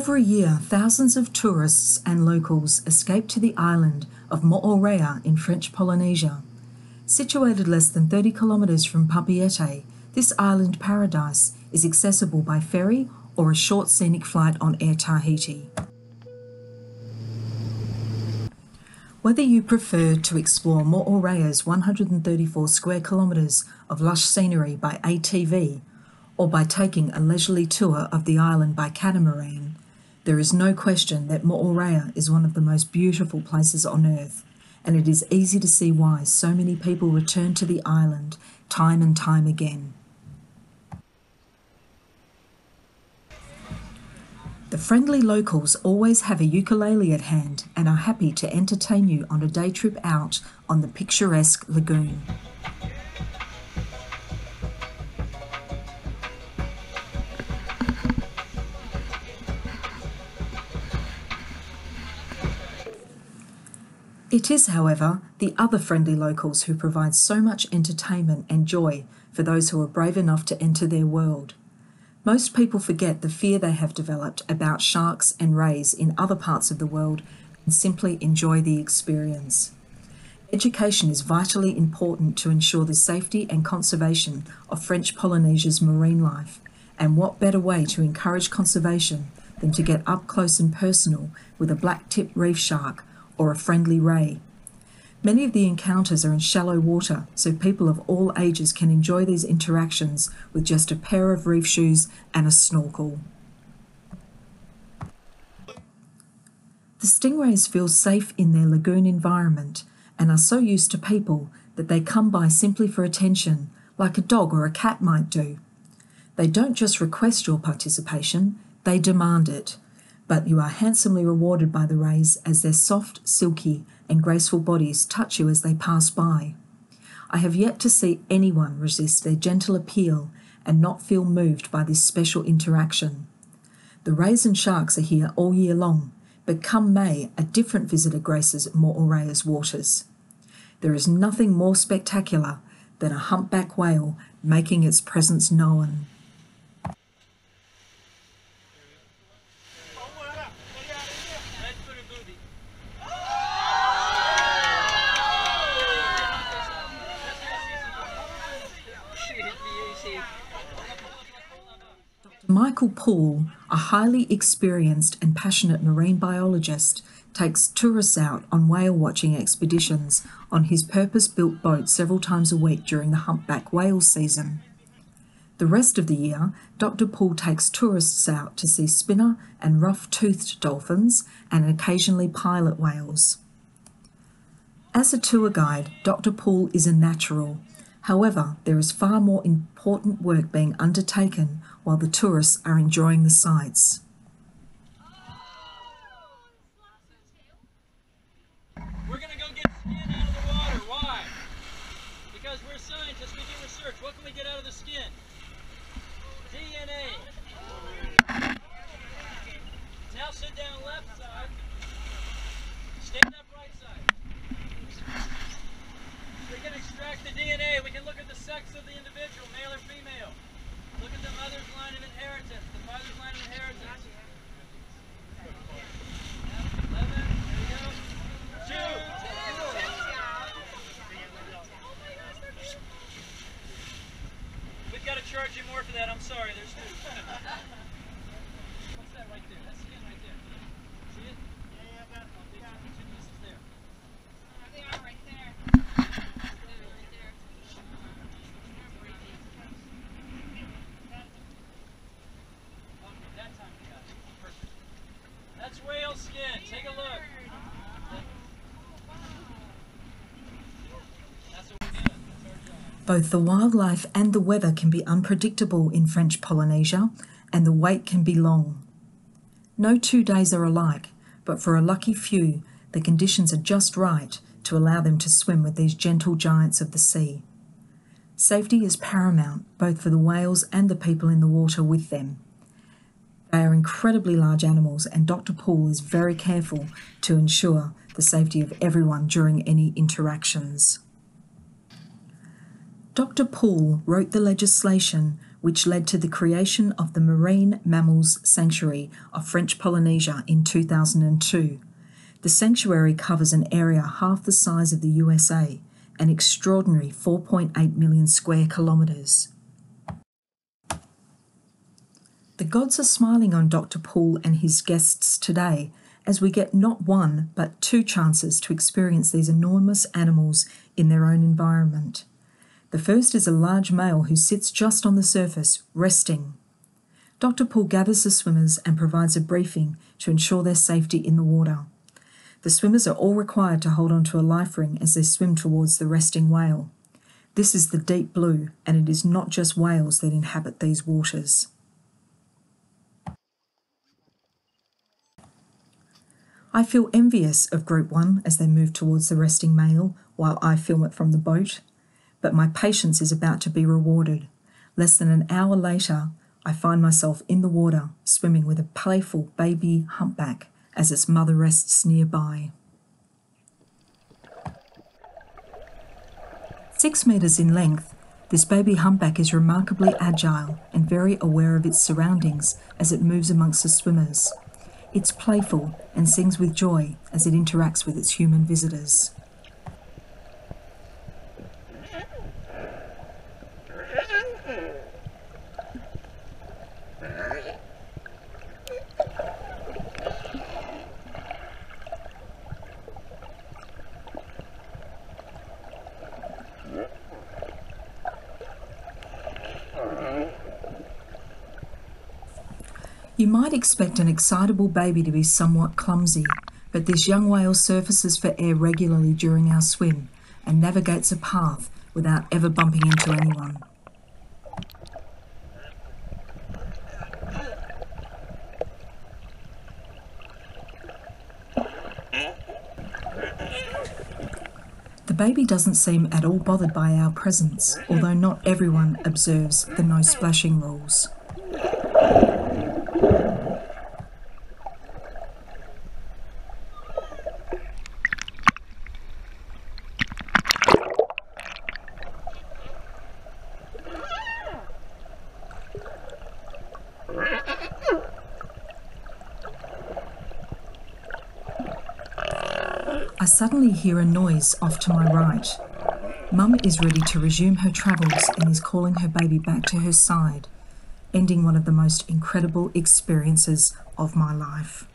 Every year, thousands of tourists and locals escape to the island of Moorea in French Polynesia. Situated less than 30 kilometres from Papeete, this island paradise is accessible by ferry or a short scenic flight on Air Tahiti. Whether you prefer to explore Moorea's 134 square kilometres of lush scenery by ATV or by taking a leisurely tour of the island by catamaran, there is no question that Moorea is one of the most beautiful places on earth, and it is easy to see why so many people return to the island time and time again. The friendly locals always have a ukulele at hand and are happy to entertain you on a day trip out on the picturesque lagoon. It is, however, the other friendly locals who provide so much entertainment and joy for those who are brave enough to enter their world. Most people forget the fear they have developed about sharks and rays in other parts of the world and simply enjoy the experience. Education is vitally important to ensure the safety and conservation of French Polynesia's marine life, and what better way to encourage conservation than to get up close and personal with a black-tipped reef shark or a friendly ray. Many of the encounters are in shallow water, so people of all ages can enjoy these interactions with just a pair of reef shoes and a snorkel. The stingrays feel safe in their lagoon environment and are so used to people that they come by simply for attention, like a dog or a cat might do. They don't just request your participation, they demand it but you are handsomely rewarded by the rays as their soft, silky, and graceful bodies touch you as they pass by. I have yet to see anyone resist their gentle appeal and not feel moved by this special interaction. The rays and sharks are here all year long, but come May, a different visitor graces Moorea's waters. There is nothing more spectacular than a humpback whale making its presence known. Michael Poole, a highly experienced and passionate marine biologist, takes tourists out on whale watching expeditions on his purpose built boat several times a week during the humpback whale season. The rest of the year, Dr. Poole takes tourists out to see spinner and rough toothed dolphins and occasionally pilot whales. As a tour guide, Dr. Poole is a natural. However, there is far more important work being undertaken while the tourists are enjoying the sights. We're going to go get skin out of the water. Why? Because we're scientists, we do research. What can we get out of the skin? DNA. Now sit down left side. Stand up right side. We can extract the DNA. We can look at the sex of the individual, male or female. Look at the mother's line of inheritance, the father's line of inheritance. Eleven, there we go. Two. We've got to charge you more for that. I'm sorry. There's two. What's that right there? That's skin right there. See it? Yeah, yeah, I got it. Two pieces there. They are right there. Okay, that time we got it. Perfect. That's whale skin. Take a look. That's what we did. That's our job. Both the wildlife and the weather can be unpredictable in French Polynesia, and the wait can be long. No two days are alike, but for a lucky few, the conditions are just right to allow them to swim with these gentle giants of the sea. Safety is paramount both for the whales and the people in the water with them. They are incredibly large animals, and Dr. Poole is very careful to ensure the safety of everyone during any interactions. Dr. Poole wrote the legislation which led to the creation of the Marine Mammals Sanctuary of French Polynesia in 2002. The sanctuary covers an area half the size of the USA, an extraordinary 4.8 million square kilometres. The gods are smiling on Dr. Poole and his guests today as we get not one but two chances to experience these enormous animals in their own environment. The first is a large male who sits just on the surface, resting. Dr. Poole gathers the swimmers and provides a briefing to ensure their safety in the water. The swimmers are all required to hold onto a life ring as they swim towards the resting whale. This is the deep blue, and it is not just whales that inhabit these waters. I feel envious of Group 1 as they move towards the resting male while I film it from the boat, but my patience is about to be rewarded. Less than an hour later, I find myself in the water swimming with a playful baby humpback as its mother rests nearby. Six metres in length, this baby humpback is remarkably agile and very aware of its surroundings as it moves amongst the swimmers. It's playful and sings with joy as it interacts with its human visitors. You might expect an excitable baby to be somewhat clumsy, but this young whale surfaces for air regularly during our swim and navigates a path without ever bumping into anyone. The baby doesn't seem at all bothered by our presence, although not everyone observes the no splashing rules. I suddenly hear a noise off to my right. Mum is ready to resume her travels and is calling her baby back to her side, ending one of the most incredible experiences of my life.